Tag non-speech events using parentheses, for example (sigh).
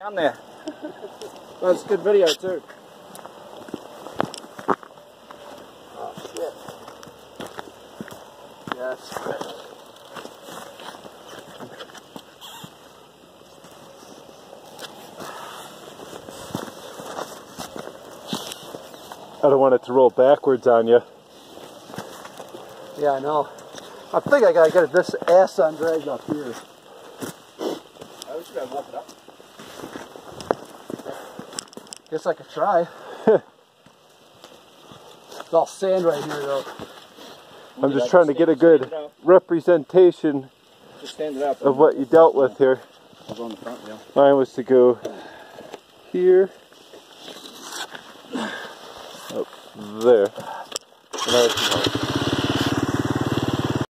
down there. That's a good video too. Oh shit. Yes. I don't want it to roll backwards on you. Yeah, I know. I think I gotta get this ass on dragged up here. I wish you guys walk it up. Guess I could try. (laughs) it's all sand right here though. I'm just trying to get a good representation Just stand it up. of what you dealt with here. I'll go the front, yeah. Mine was to go here, up there. I was-